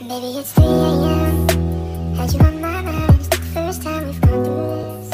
Maybe it's 3 a.m. Had you on my mind. It's the first time we've gone through this.